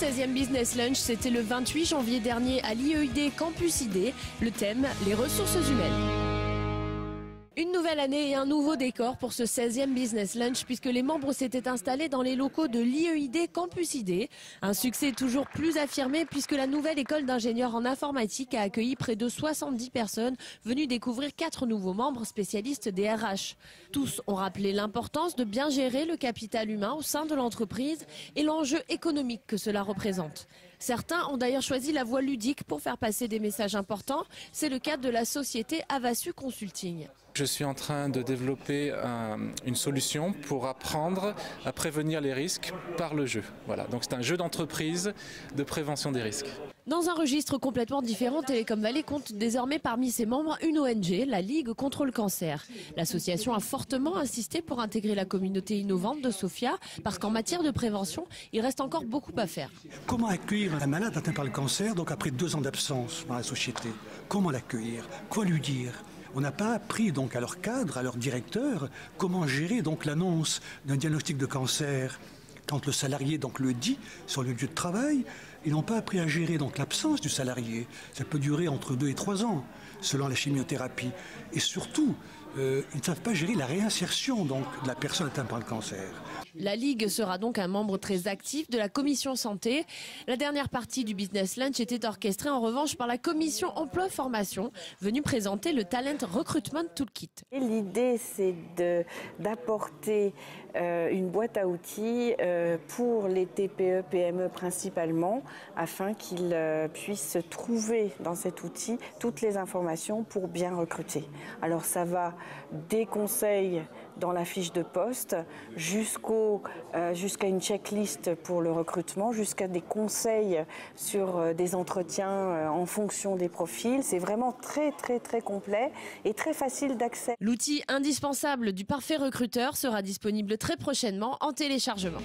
16e Business Lunch, c'était le 28 janvier dernier à l'IEID Campus ID. Le thème, les ressources humaines. Une nouvelle année et un nouveau décor pour ce 16e Business Lunch puisque les membres s'étaient installés dans les locaux de l'IEID Campus ID. Un succès toujours plus affirmé puisque la nouvelle école d'ingénieurs en informatique a accueilli près de 70 personnes venues découvrir quatre nouveaux membres spécialistes des RH. Tous ont rappelé l'importance de bien gérer le capital humain au sein de l'entreprise et l'enjeu économique que cela représente. Certains ont d'ailleurs choisi la voie ludique pour faire passer des messages importants. C'est le cas de la société Avasu Consulting. Je suis en train de développer une solution pour apprendre à prévenir les risques par le jeu. C'est un jeu d'entreprise de prévention des risques. Dans un registre complètement différent, Télécom Valley compte désormais parmi ses membres une ONG, la Ligue contre le cancer. L'association a fortement insisté pour intégrer la communauté innovante de Sofia, parce qu'en matière de prévention, il reste encore beaucoup à faire. Comment accueillir un malade atteint par le cancer, donc après deux ans d'absence dans la société? Comment l'accueillir? Quoi lui dire? On n'a pas appris donc à leur cadre, à leur directeur, comment gérer l'annonce d'un diagnostic de cancer quand le salarié donc le dit sur le lieu de travail. Ils n'ont pas appris à gérer donc l'absence du salarié. Ça peut durer entre deux et trois ans selon la chimiothérapie. Et surtout, euh, ils ne savent pas gérer la réinsertion donc de la personne atteinte par le cancer. La Ligue sera donc un membre très actif de la commission santé. La dernière partie du Business Lunch était orchestrée en revanche par la commission emploi-formation, venue présenter le Talent Recruitment Toolkit. L'idée, c'est d'apporter euh, une boîte à outils euh, pour les TPE, PME principalement, afin qu'ils euh, puissent trouver dans cet outil toutes les informations pour bien recruter. Alors ça va des conseils dans la fiche de poste jusqu'au, jusqu'à une checklist pour le recrutement, jusqu'à des conseils sur des entretiens en fonction des profils. C'est vraiment très très très complet et très facile d'accès. L'outil indispensable du parfait recruteur sera disponible très prochainement en téléchargement.